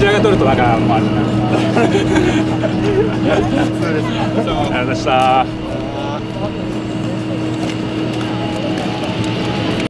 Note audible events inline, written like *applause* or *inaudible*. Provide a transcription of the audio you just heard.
ちらが取るとなんかまあ *laughs* ありがとうございました。